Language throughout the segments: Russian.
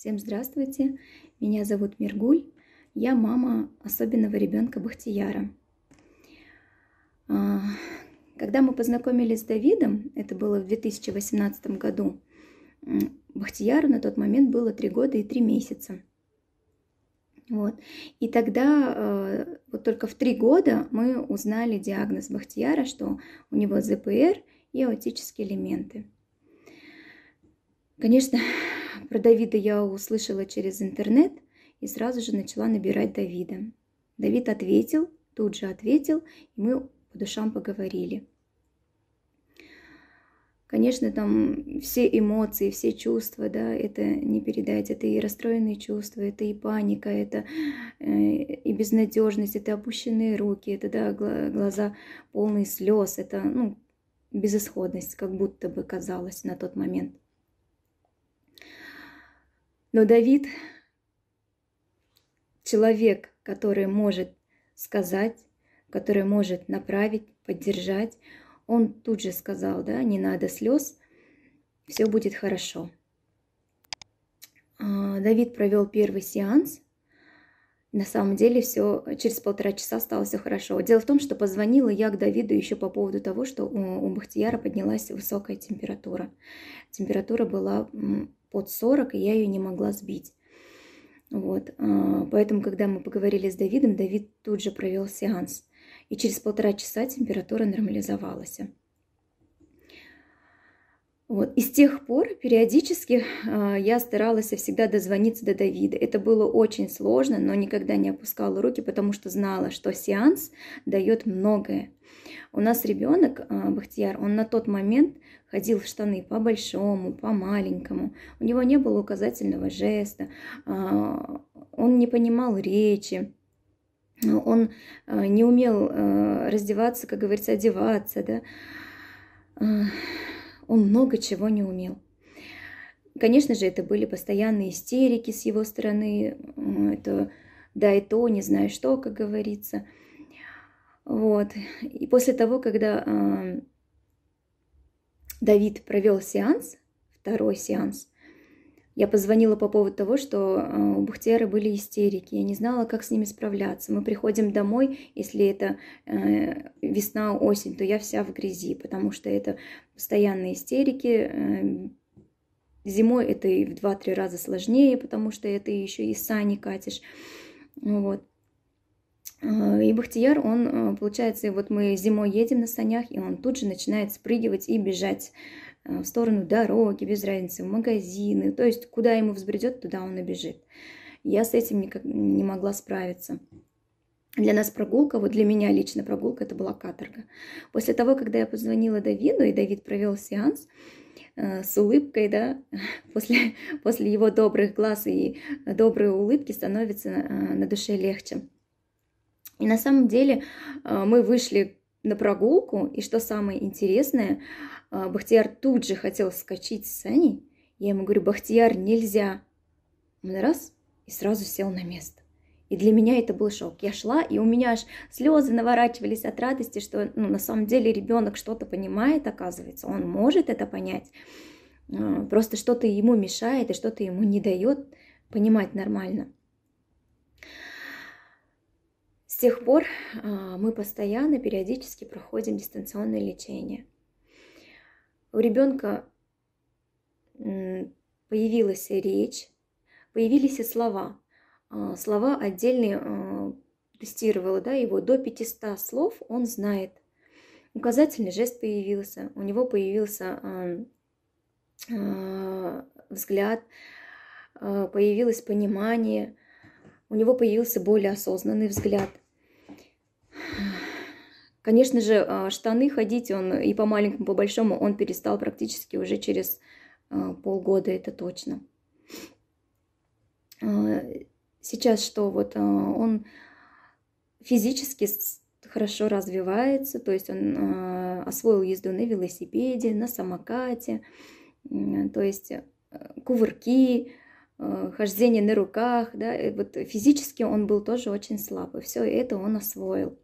Всем здравствуйте, меня зовут Миргуль, я мама особенного ребенка Бахтияра. А, когда мы познакомились с Давидом, это было в 2018 году, Бахтияру на тот момент было 3 года и 3 месяца. Вот. И тогда, э, вот только в 3 года мы узнали диагноз Бахтияра, что у него ЗПР и аутические элементы. Конечно, про Давида я услышала через интернет и сразу же начала набирать Давида. Давид ответил, тут же ответил, и мы по душам поговорили. Конечно, там все эмоции, все чувства, да, это не передать. Это и расстроенные чувства, это и паника, это э, и безнадежность, это опущенные руки, это, да, глаза полные слез, это, ну, безысходность, как будто бы казалось на тот момент. Но Давид человек, который может сказать, который может направить, поддержать. Он тут же сказал, да, не надо слез, все будет хорошо. А, Давид провел первый сеанс. На самом деле все через полтора часа стало все хорошо. Дело в том, что позвонила я к Давиду еще по поводу того, что у Бахтияра поднялась высокая температура. Температура была под 40, и я ее не могла сбить. Вот. А, поэтому, когда мы поговорили с Давидом, Давид тут же провел сеанс. И через полтора часа температура нормализовалась. Вот. И с тех пор периодически э, я старалась всегда дозвониться до Давида. Это было очень сложно, но никогда не опускала руки, потому что знала, что сеанс дает многое. У нас ребенок, э, Бахтияр, он на тот момент ходил в штаны по большому, по маленькому. У него не было указательного жеста, э, он не понимал речи он не умел раздеваться, как говорится, одеваться, да, он много чего не умел. Конечно же, это были постоянные истерики с его стороны, это да и то, не знаю что, как говорится. Вот. И после того, когда Давид провел сеанс, второй сеанс, я позвонила по поводу того, что э, у Бухтера были истерики. Я не знала, как с ними справляться. Мы приходим домой, если это э, весна, осень, то я вся в грязи, потому что это постоянные истерики. Э, зимой это и в 2-3 раза сложнее, потому что это еще и сани катишь. Вот. И Бахтияр, он, получается, вот мы зимой едем на санях, и он тут же начинает спрыгивать и бежать Э, в сторону дороги, без разницы, в магазины. То есть, куда ему взбредет, туда он и бежит. Я с этим никак не могла справиться. Для нас прогулка, вот для меня лично прогулка, это была каторга. После того, когда я позвонила Давиду, и Давид провел сеанс, э, с улыбкой, да, после, после его добрых глаз и доброй улыбки становится э, на душе легче. И на самом деле мы вышли на прогулку, и что самое интересное, а, Бахтияр тут же хотел скачать с Саней. Я ему говорю, Бахтияр, нельзя. Он раз и сразу сел на место. И для меня это был шок. Я шла, и у меня аж слезы наворачивались от радости, что ну, на самом деле ребенок что-то понимает, оказывается, он может это понять. А, просто что-то ему мешает и что-то ему не дает понимать нормально. С тех пор а, мы постоянно, периодически проходим дистанционное лечение – у ребенка появилась речь, появились и слова. А, слова отдельные а, тестировала, да, его до 500 слов он знает. Указательный жест появился, у него появился взгляд, появилось понимание, у него появился более осознанный взгляд. Конечно же, а, штаны ходить он и по маленькому, по большому он перестал практически уже через а, полгода, это точно. А, сейчас что, вот он физически хорошо развивается, то есть он освоил езду на велосипеде, на самокате, то есть э, кувырки, хождение на руках, да, вот физически он был тоже очень слабый, все это он освоил.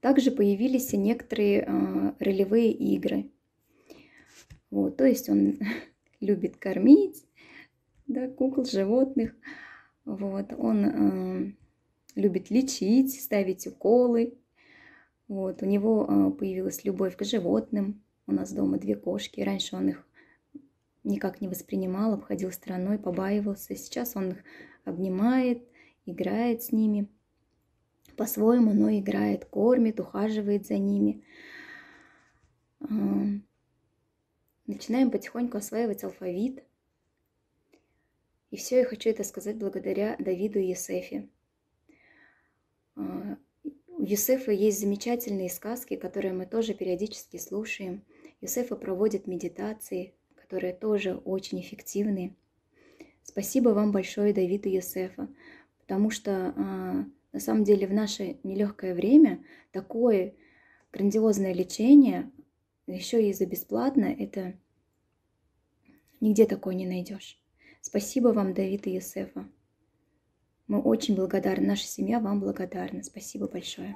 Также появились некоторые а, ролевые игры. Вот, то есть он любит кормить да, кукол, животных. Вот, он э, любит лечить, ставить уколы. Вот, у него э, появилась любовь к животным. У нас дома две кошки. Раньше он их никак не воспринимал, обходил стороной, побаивался. Сейчас он их обнимает, играет с ними по-своему, но играет, кормит, ухаживает за ними. Начинаем потихоньку осваивать алфавит. И все я хочу это сказать благодаря Давиду и Есефе. А, у Юсефа есть замечательные сказки, которые мы тоже периодически слушаем. Юсефа проводит медитации, которые тоже очень эффективны. Спасибо вам большое, Давид и Юсефа, потому что а, на самом деле в наше нелегкое время такое грандиозное лечение, еще и за бесплатно, это нигде такое не найдешь. Спасибо вам, Давид и Юсефа. Мы очень благодарны, наша семья вам благодарна. Спасибо большое.